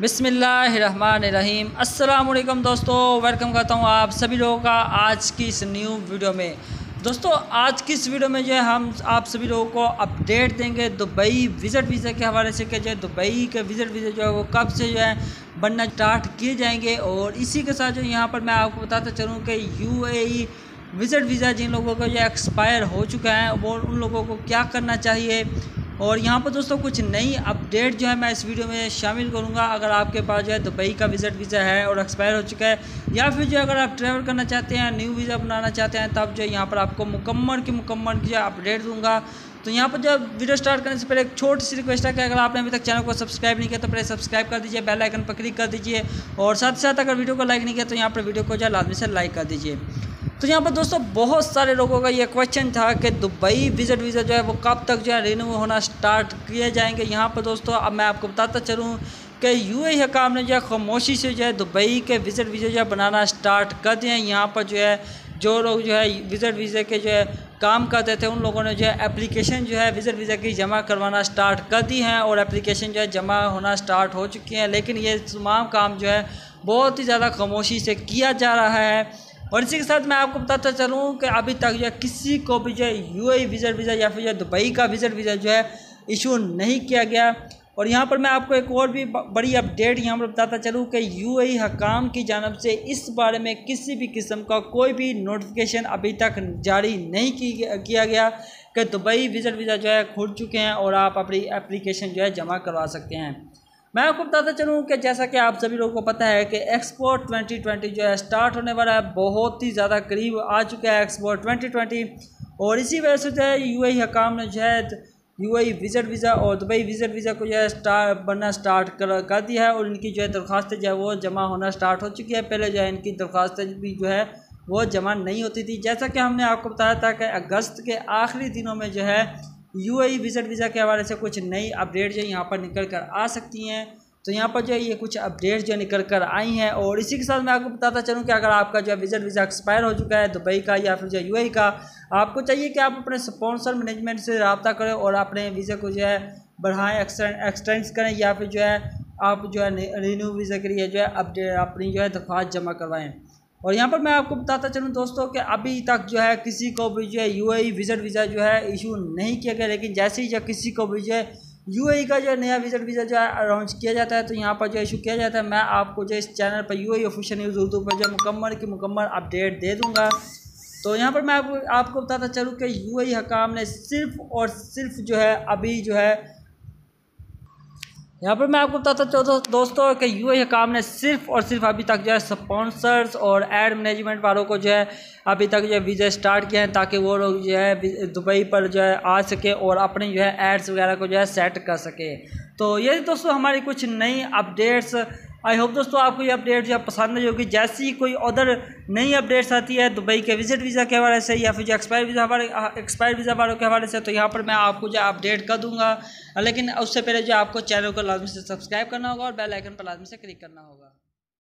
बिसमीम अल्लाम दोस्तों, वेलकम करता हूँ आप सभी लोगों का आज की इस न्यू वीडियो में। दोस्तों, आज की इस वीडियो में जो है हम आप सभी लोगों को अपडेट देंगे दुबई विज़िट वीज़ा के हवाले से कि जो है दुबई के विज़िट वीज़ा जो है वो कब से जो है बनना स्टार्ट किए जाएँगे। और इसी के साथ जो यहाँ पर मैं आपको बताता चलूँ कि यू विज़िट वीज़ा जिन लोगों का जो एक्सपायर हो चुका है, वो उन लोगों को क्या करना चाहिए और यहाँ पर दोस्तों कुछ नई अपडेट जो है मैं इस वीडियो में शामिल करूँगा। अगर आपके पास जो है दुबई का विज़िट वीज़ा है और एक्सपायर हो चुका है, या फिर जो अगर आप ट्रैवल करना चाहते हैं, न्यू वीज़ा बनाना चाहते हैं, तब जो यहाँ पर आपको मुकम्मल की मुकम्मल जो अपडेट दूँगा। तो यहाँ पर जब वीडियो स्टार्ट करने से पहले एक छोटी सी रिक्वेस्ट है कि अगर आपने अभी तक चैनल को सब्सक्राइब नहीं किया तो पहले सब्सक्राइब कर दीजिए, बेल आइकन पर क्लिक कर दीजिए और साथ ही साथ अगर वीडियो को लाइक नहीं किया तो यहाँ पर वीडियो को जो है लाजमी से लाइक कर दीजिए। तो यहाँ पर दोस्तों बहुत सारे लोगों का ये क्वेश्चन था कि दुबई विज़िट वीज़ा जो है वो कब तक जो है रिन्यू होना स्टार्ट किए जाएँगे यहाँ पर दोस्तों अब मैं आपको बताता चलूँ कि यू ए हकाम ने जो है खामोशी से जो है दुबई के विज़िट वीज़ा जो है बनाना स्टार्ट कर दिए हैं यहाँ पर जो है जो लोग जो है विज़िट वीज़े के जो है काम करते थे उन लोगों ने जो है एप्लीकेशन जो है विज़िट वीज़ा की जमा करवाना स्टार्ट कर दी हैं और एप्लीकेशन जो है जमा होना स्टार्ट हो चुकी हैं लेकिन ये तमाम काम जो है बहुत ही ज़्यादा खामोशी से किया जा रहा है और इसी के साथ मैं आपको बताता चलूँ कि अभी तक जो किसी को भी जो यू आई विज़िट वीज़ा या फिर जो दुबई का विज़िट वीज़ा जो है इशू नहीं किया गया। और यहाँ पर मैं आपको एक और भी बड़ी अपडेट यहाँ पर बताता चलूँ कि यू आई हकाम की जानब से इस बारे में किसी भी किस्म का कोई भी नोटिफिकेशन अभी तक जारी नहीं किया गया कि दुबई विज़िट वीज़ा जो है खुल चुके हैं और आप अपनी एप्लीकेशन जो है जमा करवा सकते हैं। मैं आपको बताता चलूँ कि जैसा कि आप सभी लोगों को पता है कि एक्सपोर्ट 2020 जो है स्टार्ट होने वाला है, बहुत ही ज़्यादा करीब आ चुका है एक्सपोर्ट 2020 और इसी वजह से जो है यू आई हकाम ने जो है यू आई विज़िट वीज़ा और दुबई विज़िट वीज़ा को जो है स्टार्ट बनना स्टार्ट कर कर दिया है और इनकी जो है दरख्वास्तें जो है वो जमा होना स्टार्ट हो चुकी है। पहले जो है इनकी दरख्वास्तें भी जो है वो जमा नहीं होती थी। जैसा कि हमने आपको बताया था कि अगस्त के आखिरी दिनों में जो है यू आई विज़िट वीज़ा के हवाले से कुछ नई अपडेट जो यहाँ पर निकल कर आ सकती हैं। तो यहाँ पर जो है ये कुछ अपडेट जो निकल कर आई हैं और इसी के साथ मैं आपको बताता चलूँ कि अगर आपका जो है विज़िट वीज़ा एक्सपायर हो चुका है दुबई का या फिर जो यू का, आपको चाहिए कि आप अपने स्पॉन्सर मैनेजमेंट से रबता करें और अपने वीज़ा को जो है बढ़ाएँ एक्सटेंड करें या फिर जो है आप जो है रीन्यू वीज़ा के लिए जो है अपडेट अपनी जो है दरख्वास्त जमा करवाएँ। और यहाँ पर मैं आपको बताता चलूँ दोस्तों कि अभी तक जो है किसी को भी जो है यू विज़िट वीज़ा जो है इशू नहीं किया गया लेकिन जैसे ही जब किसी को भी जो है यू का जो नया विज़िट वीज़ा जो है अनाउंस किया जाता है तो यहाँ पर जो इशू किया जाता है मैं आपको जो इस चैनल पर यू ऑफिशियल न्यूज़ उर्दू पर जो मुकम्मल की मुकम्मल अपडेट दे दूँगा तो यहाँ पर मैं आपको बताता चलूँ कि यू हकाम ने सिर्फ़ और सिर्फ़ जो है अभी जो है यहाँ पर मैं आपको बताता चाहता दोस्तों, कि यू ए काम ने सिर्फ़ और सिर्फ़ अभी तक जो है स्पॉन्सर्स और एड मैनेजमेंट वालों को जो है अभी तक जो है वीज़ा स्टार्ट किया है ताकि वो लोग जो है दुबई पर जो है आ सके और अपने जो है एड्स वगैरह को जो है सेट कर सके। तो ये दोस्तों हमारी कुछ नई अपडेट्स आई होप दोस्तों आपको ये अपडेट जो पसंद नहीं होगी। जैसी कोई अदर नई अपडेट्स आती है, दुबई के विज़िट वीज़ा के हवाले से या फिर जो एक्सपायर वीज़ा हमारे एक्सपायर वीज़ा वालों के हवाले से तो यहाँ पर मैं आपको जो अपडेट कर दूँगा। लेकिन उससे पहले जो आपको चैनल को लाजमी से सब्सक्राइब करना होगा और बेल आइकन पर लाजमी से क्लिक करना होगा।